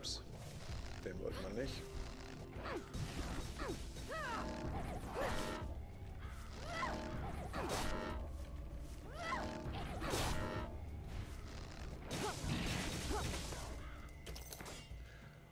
Ups. Den wollte man nicht.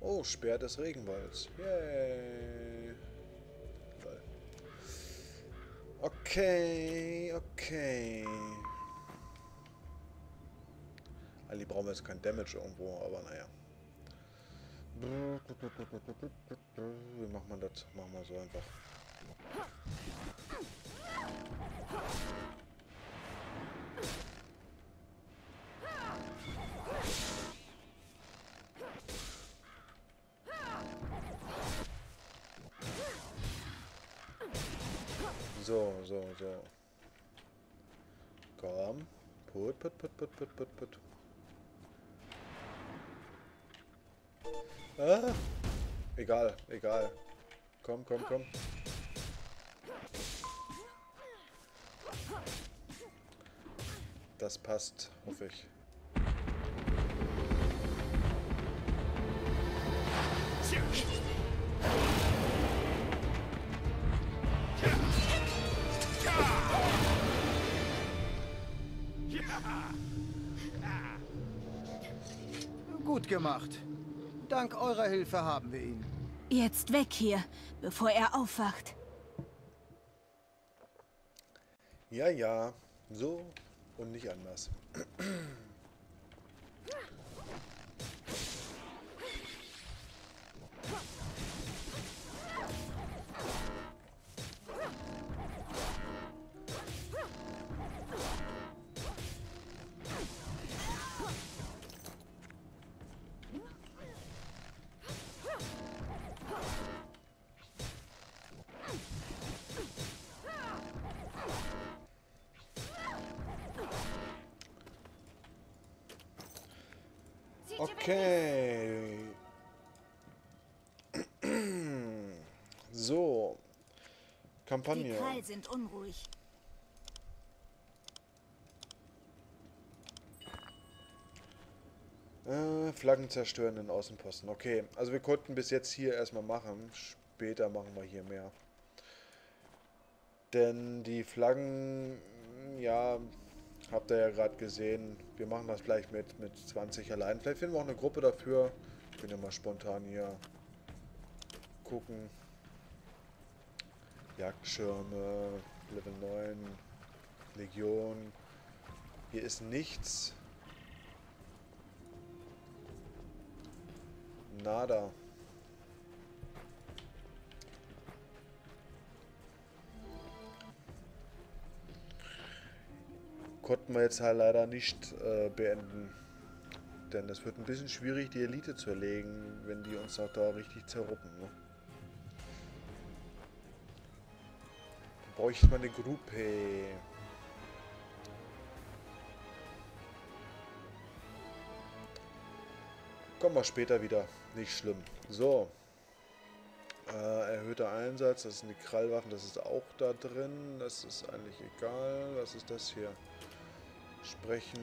Oh, Speer des Regenwalds. Yay. Okay, okay. Ali brauchen wir jetzt kein Damage irgendwo, aber naja. Wie macht man das? Machen wir so einfach. So, so, so. Komm. Put, put, put, put, put, put, put. Ah! Egal, egal. Komm, komm, komm. Das passt, hoffe ich. Gut gemacht. Dank eurer Hilfe haben wir ihn. Jetzt weg hier, bevor er aufwacht. Ja, ja. So und nicht anders. Okay. So. Die Kampagne. Krall sind unruhig. Äh, Flaggen zerstören in Außenposten. Okay, also wir konnten bis jetzt hier erstmal machen. Später machen wir hier mehr. Denn die Flaggen, ja, habt ihr ja gerade gesehen. Wir machen das vielleicht mit, mit 20 allein. Vielleicht finden wir auch eine Gruppe dafür. Ich bin ja mal spontan hier gucken. Jagdschirme, Level 9, Legion. Hier ist nichts. Nada. Konnten wir jetzt halt leider nicht äh, beenden. Denn es wird ein bisschen schwierig, die Elite zu erlegen, wenn die uns auch da richtig zerruppen. Ne? Bräuchte man eine Gruppe. Kommen wir später wieder. Nicht schlimm. So. Äh, erhöhter Einsatz. Das sind die Krallwaffen. Das ist auch da drin. Das ist eigentlich egal. Was ist das hier? Sprechen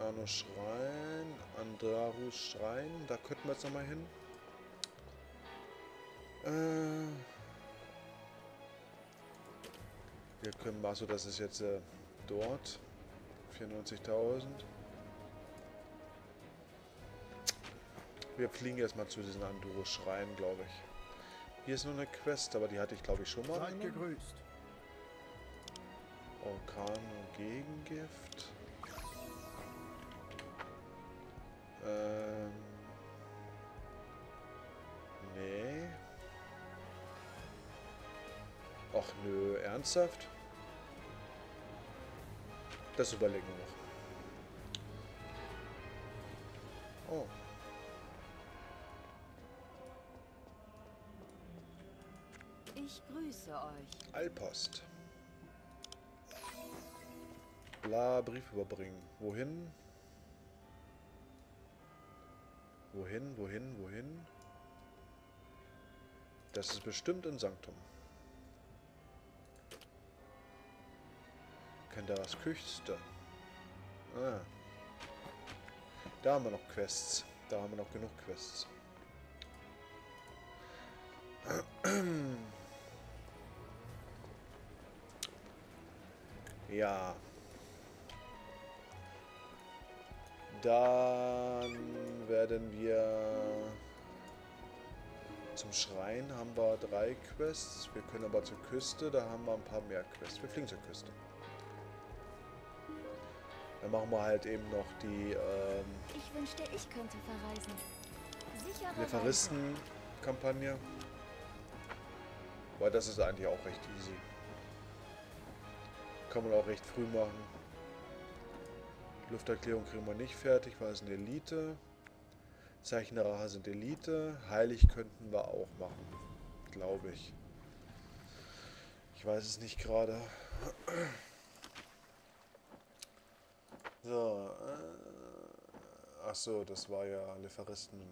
Arno Schrein. Andrarus Schrein. Da könnten wir jetzt nochmal hin. Äh. Wir können... Achso, das ist jetzt äh, dort. 94.000. Wir fliegen erstmal zu diesen Anduro-Schreien, glaube ich. Hier ist nur eine Quest, aber die hatte ich, glaube ich, schon mal. Seid gegrüßt. Orkan und Gegengift. Ähm. Nee. Ach nö, ernsthaft? Das überlegen wir noch. Oh. Ich grüße euch. Allpost. Bla, Brief überbringen. Wohin? Wohin, wohin, wohin? Das ist bestimmt in Sanktum. Kennt da was Küchste? Ah. Da haben wir noch Quests. Da haben wir noch genug Quests. Ja. Dann werden wir zum Schrein haben wir drei Quests. Wir können aber zur Küste, da haben wir ein paar mehr Quests. Wir fliegen zur Küste. Dann machen wir halt eben noch die ähm, ich wünschte, ich könnte verreisen. Lieferisten-Kampagne. Weil das ist eigentlich auch recht easy. Kann man auch recht früh machen. Lufterklärung kriegen wir nicht fertig, weil es eine Elite. Zeichen Rache sind Elite. Heilig könnten wir auch machen. Glaube ich. Ich weiß es nicht gerade. So. Äh, ach so, das war ja Lieferisten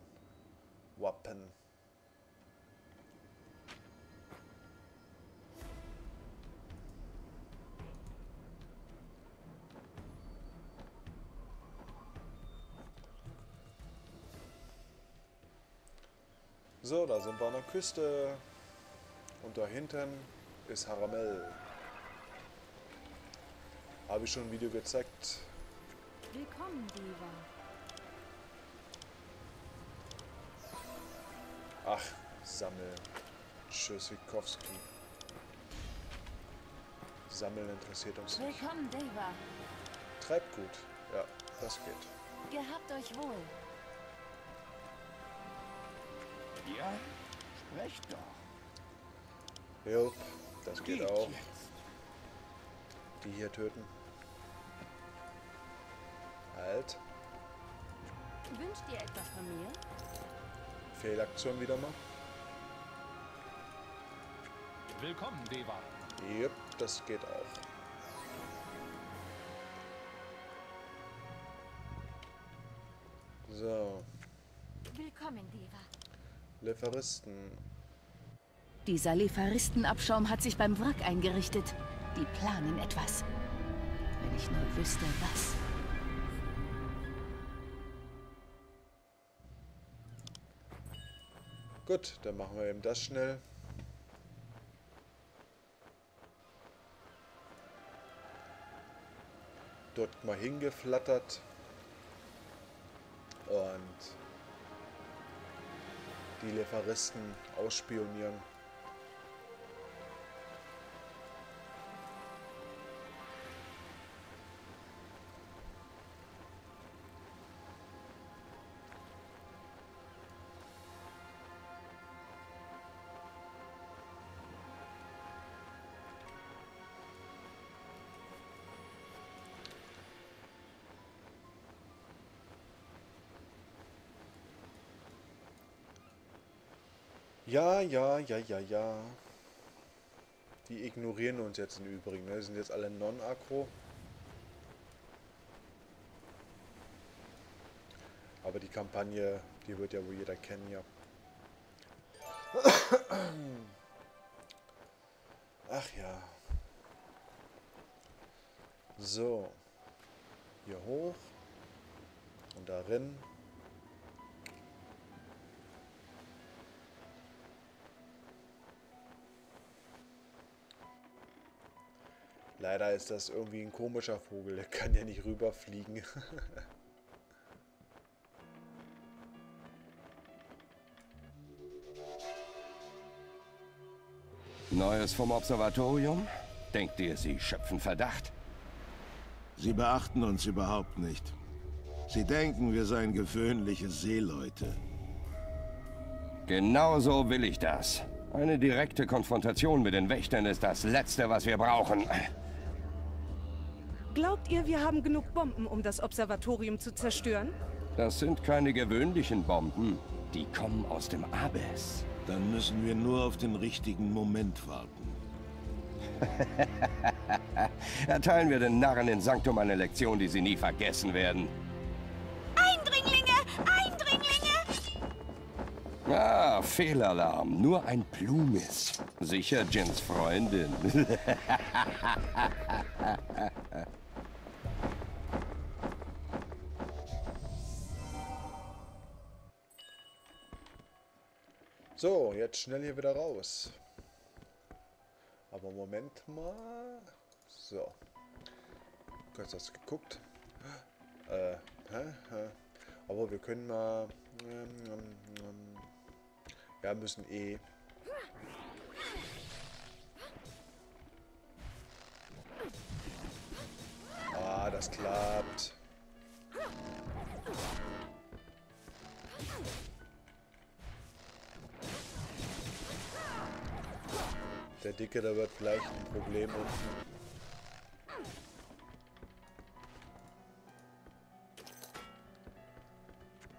So, da sind wir an der Küste. Und da hinten ist Haramel. Habe ich schon ein Video gezeigt. Willkommen, Diva. Ach, Sammeln. Tschüssikowski. Sammeln interessiert uns nicht. Willkommen, Deva. Treibt gut. Ja, das geht. Gehabt euch wohl. Ja, sprecht doch. Jo, das geht, geht auch. Jetzt. Die hier töten. Halt. Wünscht ihr etwas von mir? Fehlaktion wieder mal. Willkommen, Deva. Yep, das geht auch. So. Willkommen, Deva. Lieferisten. Dieser Lieferistenabschaum hat sich beim Wrack eingerichtet. Die planen etwas. Wenn ich nur wüsste, was. Gut, dann machen wir eben das schnell. Dort mal hingeflattert. Und die Lieferisten ausspionieren. Ja, ja, ja, ja, ja. Die ignorieren uns jetzt im Übrigen. Ne? Die sind jetzt alle non-aggro. Aber die Kampagne, die wird ja wohl jeder kennen, ja. Ach ja. So. Hier hoch. Und darin. Leider ist das irgendwie ein komischer Vogel. Der kann ja nicht rüberfliegen. Neues vom Observatorium? Denkt ihr, sie schöpfen Verdacht? Sie beachten uns überhaupt nicht. Sie denken, wir seien gewöhnliche Seeleute. Genau so will ich das. Eine direkte Konfrontation mit den Wächtern ist das Letzte, was wir brauchen. Glaubt ihr, wir haben genug Bomben, um das Observatorium zu zerstören? Das sind keine gewöhnlichen Bomben. Die kommen aus dem Abyss. Dann müssen wir nur auf den richtigen Moment warten. Erteilen wir den Narren in Sanctum eine Lektion, die sie nie vergessen werden. Eindringlinge! Eindringlinge! Ah, Fehlalarm. Nur ein Plumis. Sicher Jins Freundin. So, jetzt schnell hier wieder raus. Aber Moment mal. So. Kurz das geguckt. Äh, hä, hä. Aber wir können mal... Ähm, ähm, ähm, ja, müssen eh... Ah, das klappt. Der Dicke, der wird vielleicht ein Problem.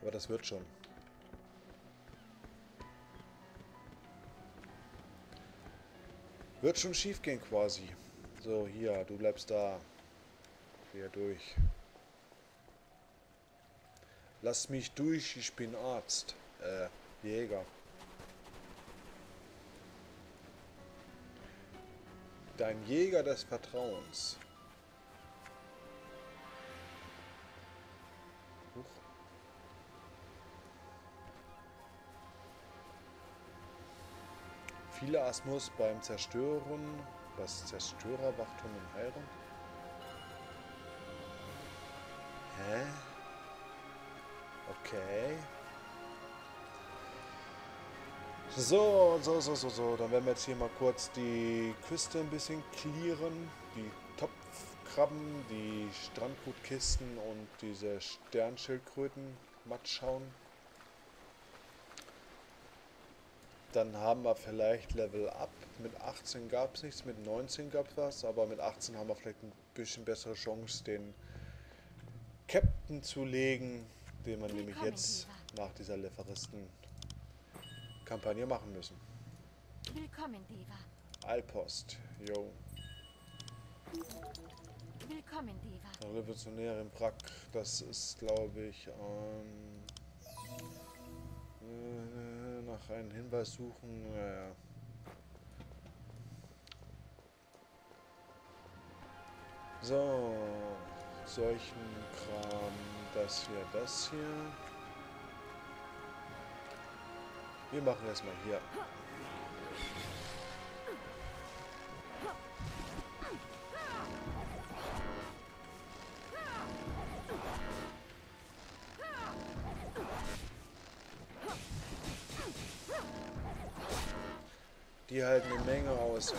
Aber das wird schon. Wird schon schief gehen quasi. So, hier, du bleibst da. Hier durch. Lass mich durch, ich bin Arzt. Äh, Jäger. Dein Jäger des Vertrauens. Huch. Viele Asmus beim Zerstören, was Zerstörerwachtum in Heiren? Hä? Okay. So, so, so, so, so. Dann werden wir jetzt hier mal kurz die Küste ein bisschen clearen. Die Topfkrabben, die Strandgutkisten und diese Sternschildkröten matt schauen. Dann haben wir vielleicht Level Up. Mit 18 gab es nichts, mit 19 gab es was, aber mit 18 haben wir vielleicht ein bisschen bessere Chance, den Captain zu legen, den wir nämlich jetzt nach dieser Lieferisten-Kampagne machen müssen. Willkommen, Diva. Alpost, yo. Willkommen, Diva. Revolutionär im Wrack, das ist glaube ich ähm, äh, nach einem Hinweis suchen. Naja. So, solchen Kram, das hier, das hier. Wir machen erstmal hier. Die halten eine Menge aus.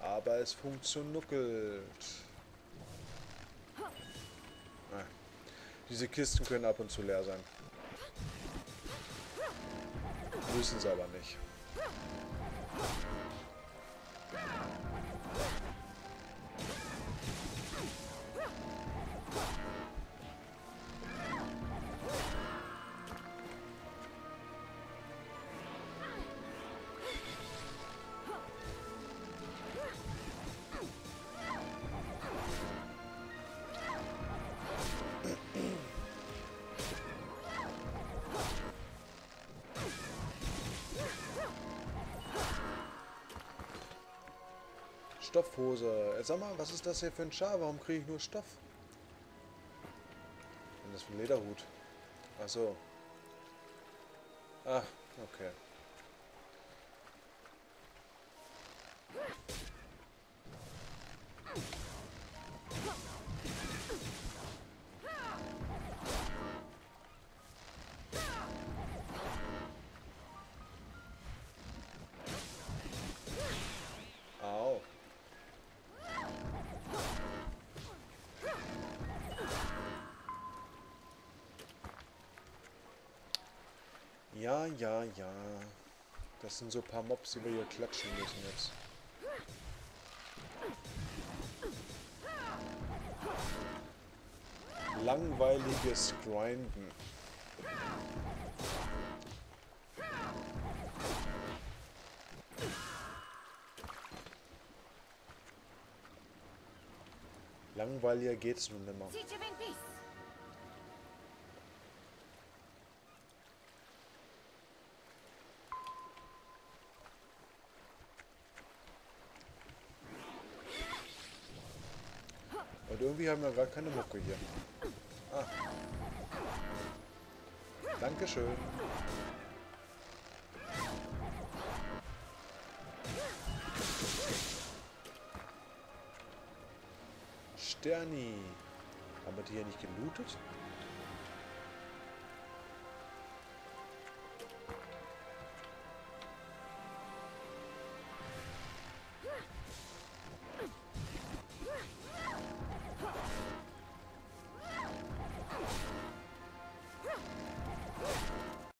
Aber es funktioniert. Diese Kisten können ab und zu leer sein. Müssen sie aber nicht. Stoffhose. Sag mal, was ist das hier für ein Schar? Warum kriege ich nur Stoff? Und das für ein Lederhut. Ach so. Ah, okay. Ja, ja. Das sind so ein paar Mobs, die wir hier klatschen müssen jetzt. Langweiliges Grinden. Langweiliger geht's nun nimmer. Irgendwie haben wir gar keine Mucke hier. Ah. Dankeschön. Sterni. Haben wir die hier nicht gelootet?